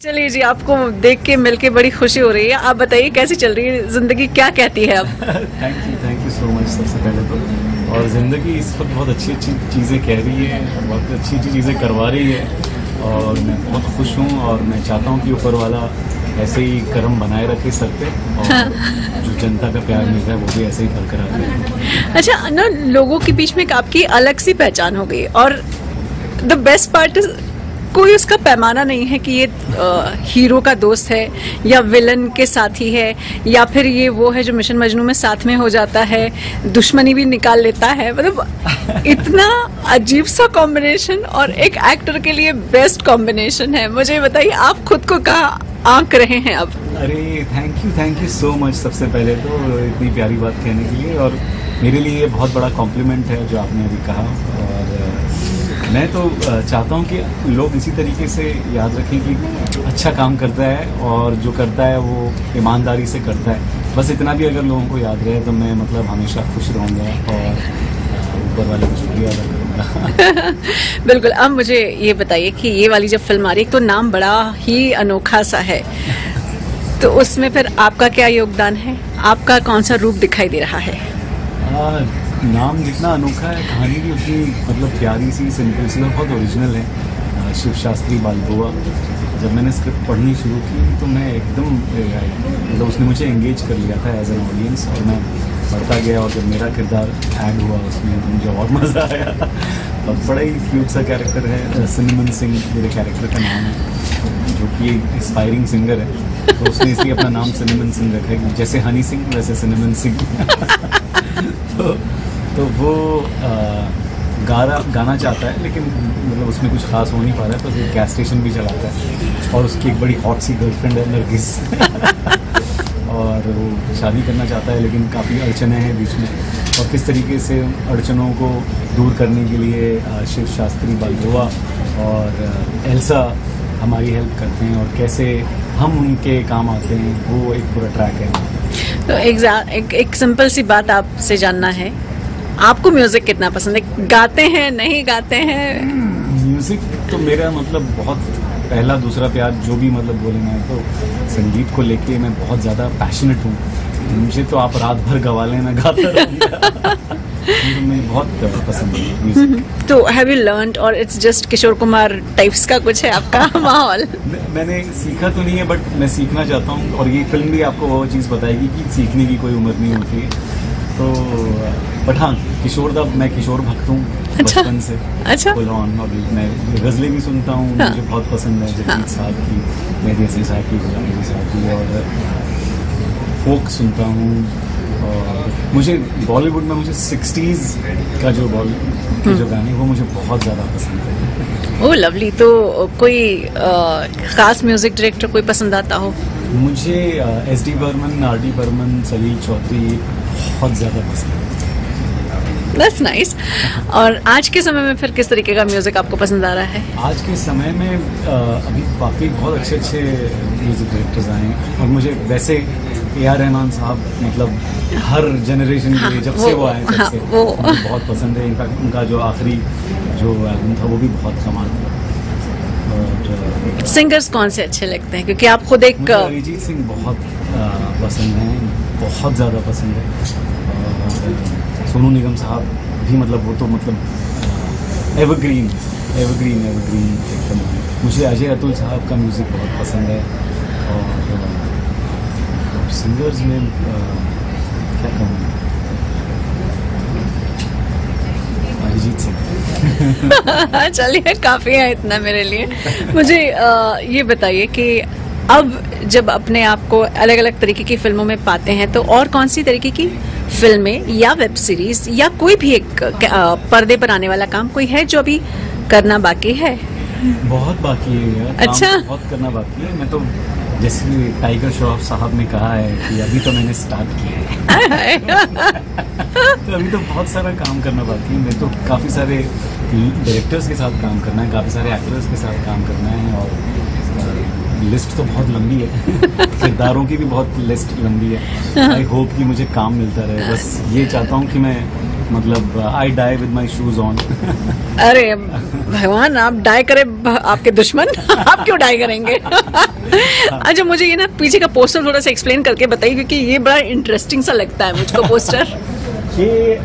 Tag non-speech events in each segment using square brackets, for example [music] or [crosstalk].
चलिए जी आपको देख के मिलके बड़ी खुशी हो रही है। आप बताइए कैसी चल रही है? ज़िंदगी क्या कहती है अब? Thank you thank you so much सबसे पहले तो। और ज़िंदगी इस वक्त बहुत अच्छी अच्छी चीज़ें कह रही है बहुत अच्छी अच्छी चीज़ें करवा रही है। और मैं बहुत खुश हूँ और मैं चाहता हूँ कि ऊपर वाला ऐसे ही कर्म बनाए रखे सर पे और जो जनता का प्यार मिल रहा है वो भी ऐसे ही बरकरार रहे अच्छा ना लोगों के बीच में आपकी अलग सी पहचान हो गई और द बेस्ट पार्ट कोई उसका पैमाना नहीं है कि ये अ, हीरो का दोस्त है या विलन के साथी है या फिर ये वो है जो मिशन मजनू में साथ में हो जाता है दुश्मनी भी निकाल लेता है। मतलब [laughs] इतना अजीब सा कॉम्बिनेशन और एक एक्टर के लिए बेस्ट कॉम्बिनेशन है। मुझे बताइए आप खुद को कहाँ आंक रहे हैं अब? अरे thank you thank you so much सबसे पहले तो इतनी प्यारी बात कहने के लिए और मेरे लिए ये बहुत बड़ा कॉम्प्लीमेंट है जो आपने अभी कहा। मैं तो चाहता हूँ कि लोग इसी तरीके से याद रखें कि अच्छा काम करता है और जो करता है वो ईमानदारी से करता है। बस इतना भी अगर लोगों को याद रहे तो मैं मतलब हमेशा खुश रहूँगा और ऊपर वाले को शुक्रिया अदा करूँगा। [laughs] बिल्कुल अब मुझे ये बताइए कि ये वाली जब फ़िल्म आ रही है तो नाम बड़ा ही अनोखा सा है। तो उसमें फिर आपका क्या योगदान है? आपका कौन सा रूप दिखाई दे रहा है? आ, नाम जितना अनोखा है। कहानी भी उतनी मतलब प्यारी सी सिंपल सी और बहुत ओरिजिनल है। शिव शास्त्री बालगोवा जब मैंने स्क्रिप्ट पढ़नी शुरू की तो मैं एकदम मतलब उसने मुझे एंगेज कर लिया था एज एन ऑडियंस और मैं पढ़ता गया और जब मेरा किरदार ऐड हुआ, उसमें तो मुझे और मज़ा आया। और बड़ा ही क्यूट सा कैरेक्टर है। सिनेमन सिंह मेरे कैरेक्टर का नाम है, जो कि एक इंस्पायरिंग सिंगर है। तो उसने इसलिए अपना नाम सिनेमन सिंह रखा है जैसे हनी सिंह वैसे सिनेमन सिंह [laughs] वो गाना गाना चाहता है लेकिन मतलब उसमें कुछ खास हो नहीं पा रहा है तो गैस स्टेशन भी चलाता है। और उसकी एक बड़ी हॉट सी गर्लफ्रेंड है नरगिस [laughs] और वो शादी करना चाहता है लेकिन काफ़ी अड़चने हैं बीच में। और किस तरीके से अड़चनों को दूर करने के लिए शिव शास्त्री बालगोवा और एल्सा हमारी हेल्प करते हैं और कैसे हम उनके काम आते हैं वो एक पूरा ट्रैक है। तो एक, एक सिंपल सी बात आपसे जानना है। आपको म्यूज़िक कितना पसंद है? गाते हैं नहीं गाते हैं? म्यूज़िक तो मेरा मतलब बहुत पहला दूसरा प्यार जो भी मतलब बोले मैं तो संगीत को लेके मैं बहुत ज़्यादा पैशनेट हूँ। मुझे तो आप रात भर गवा लें मैं गाता मुझे बहुत पसंद है म्यूज़िक तो हैव यू लर्न और it's just Kishore Kumar types का कुछ है आपका [laughs] माहौल? मैंने सीखा तो नहीं है बट मैं सीखना चाहता हूँ। और ये फ़िल्म भी आपको वो चीज़ बताएगी कि सीखने की कोई उम्र नहीं होती है। तो बट हाँ किशोर दा मैं किशोर भक्त हूँ अच्छा। बचपन से। अच्छा। ऑन और मैं गज़लें भी सुनता हूँ हाँ। मुझे बहुत पसंद है जगजीत साहब की मेहदी हसन साहब की गुलाम नबी साहब की और फोक सुनता हूँ और मुझे बॉलीवुड में मुझे सिक्सटीज़ का जो बॉलीवुड के जो गाने वो मुझे बहुत ज़्यादा पसंद है। ओ लवली तो कोई अ, खास म्यूज़िक डायरेक्टर कोई पसंद आता हो? मुझे S D Burman R D Burman Salil Chowdhury बहुत ज़्यादा पसंद है। दैट्स नाइस और आज के समय में फिर किस तरीके का म्यूज़िक आपको पसंद आ रहा है? आज के समय में अभी वाकई बहुत अच्छे अच्छे म्यूज़िक डायरेक्टर्स आए हैं। और मुझे वैसे ए आर रहमान साहब मतलब हर जनरेशन हाँ, के जब से वो- आए हाँ, से वो- बहुत पसंद है। इनफैक्ट उनका जो आखिरी जो एल्बम था वो भी बहुत कमाल था। सिंगर्स कौन से अच्छे लगते हैं? क्योंकि आप खुद एक अरिजीत सिंह बहुत पसंद हैं बहुत ज़्यादा पसंद है। सोनू निगम साहब भी मतलब वो तो मतलब एवरग्रीन एवरग्रीन एवरग्रीन एकदम। मुझे अजय अतुल साहब का म्यूज़िक बहुत पसंद है। और सिंगर्स में क्या कहूँ? अरिजीत सिंह। [laughs] चलिए काफ़ी है इतना मेरे लिए। मुझे अ, ये बताइए कि अब जब अपने आप को अलग अलग तरीके की फ़िल्मों में पाते हैं तो और कौन सी तरीके की फ़िल्में या वेब सीरीज़ या कोई भी एक पर्दे पर आने वाला काम कोई है जो अभी करना बाकी है? बहुत बाकी है यार अच्छा। बहुत करना बाकी है। मैं तो जैसे टाइगर श्रॉफ साहब ने कहा है कि अभी तो मैंने स्टार्ट किया है। [laughs] तो अभी तो बहुत सारा काम करना बाकी है। मैं तो काफ़ी सारे डायरेक्टर्स के साथ काम करना है काफ़ी सारे एक्टर्स के साथ काम करना है और लिस्ट तो बहुत लंबी है। [laughs] किरदारों की भी बहुत लिस्ट लंबी है। आई होप कि मुझे काम मिलता रहे। बस ये चाहता हूँ कि मैं मतलब I die with my shoes on अरे भगवान आप डाई करे आपके दुश्मन आप क्यों डाई करेंगे? अच्छा मुझे ये ना पीछे का पोस्टर थोड़ा सा एक्सप्लेन करके बताइए क्योंकि ये बड़ा इंटरेस्टिंग सा लगता है मुझको पोस्टर [laughs] ये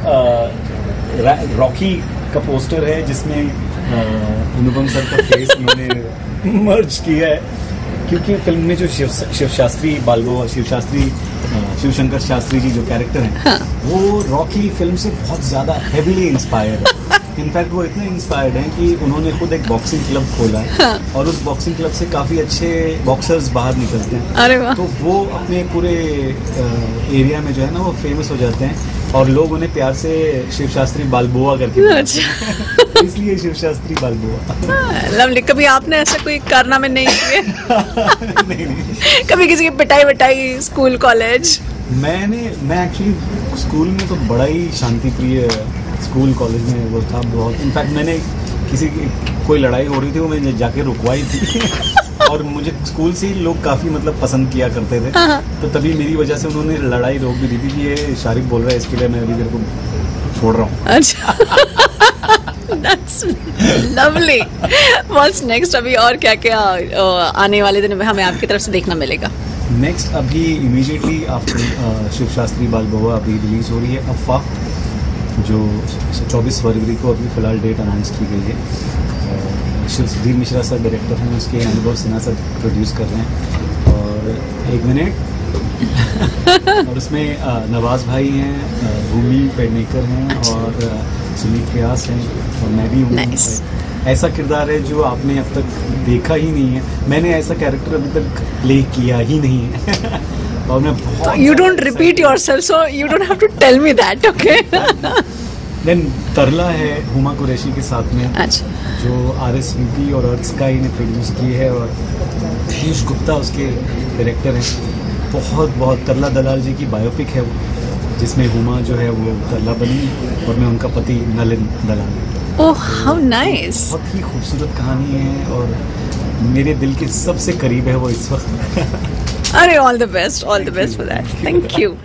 रॉकी का पोस्टर है जिसमें अनुपम सर का फेस उन्होंने मर्ज किया है। क्योंकि फ़िल्म में जो शिव शिव शास्त्री और शिव शास्त्री शिव शंकर शास्त्री जी जो कैरेक्टर हैं हाँ। वो रॉकी फ़िल्म से बहुत ज़्यादा हेवीली इंस्पायर्ड है इनफैक्ट वो इतने इंस्पायर्ड हैं कि उन्होंने खुद एक बॉक्सिंग क्लब खोला है। हाँ। और उस बॉक्सिंग क्लब से काफ़ी अच्छे बॉक्सर्स बाहर निकलते हैं। अरे वाह। तो वो अपने पूरे एरिया में जो है ना वो फ़ेमस हो जाते हैं। और लोग उन्हें प्यार से शिव शास्त्री बालबोआ करके अच्छा। [laughs] इसलिए शिव शास्त्री बालबोआ। लवली कभी आपने ऐसा कोई कारनामे नहीं किए? [laughs] नहीं नहीं। कभी किसी की पिटाई विटाई स्कूल कॉलेज? मैंने मैं एक्चुअली स्कूल में तो बड़ा ही शांति प्रिय स्कूल कॉलेज में वो था बहुत। इनफैक्ट मैंने किसी की कोई लड़ाई हो रही थी वो मैंने जाके रुकवाई थी। [laughs] और मुझे स्कूल से ही लोग काफ़ी मतलब पसंद किया करते थे। हाँ। तो तभी मेरी वजह से उन्होंने लड़ाई रोक भी दी थी कि ये शारिक बोल रहा है इसके लिए मैं अभी तेरे को छोड़ रहा हूँ। अच्छा। [laughs] That's lovely. What's next? अभी और क्या क्या आने वाले दिन में हमें आपकी तरफ़ से देखना मिलेगा? नेक्स्ट अभी इमीडिएटली आफ्टर शिव शास्त्री बाल बहुआ अभी रिलीज़ हो रही है अफवाह। जो 24 फरवरी को अभी फ़िलहाल डेट अनाउंस की गई है। शिव सुधीर मिश्रा सर डायरेक्टर हैं उसके अनुभव सिन्हा सर प्रोड्यूस कर रहे हैं। और एक मिनट [laughs] और उसमें नवाज़ भाई हैं भूमि पेडनेकर हैं और सुनील व्यास हैं और मैं भी हूँ। Nice. ऐसा किरदार है जो आपने अब तक देखा ही नहीं है। मैंने ऐसा कैरेक्टर अभी तक प्ले किया ही नहीं है। [laughs] और मैं बहुत you don't repeat yourself so you don't have to tell me that okay then Tarla है हुमा कुरैशी के साथ में अच्छा। जो आर एस यूपी और अर्थ स्काई ने प्रोड्यूस की है और पीयूष गुप्ता उसके डायरेक्टर हैं। बहुत बहुत तरला दलाल जी की बायोपिक है वो जिसमें हुमा जो है वो तरला बनी और मैं उनका पति Nalin Dalal oh how nice बहुत ही खूबसूरत कहानी है और मेरे दिल के सबसे करीब है वो इस वक्त। [laughs] Arey, all the best, all the best for that. Thank you.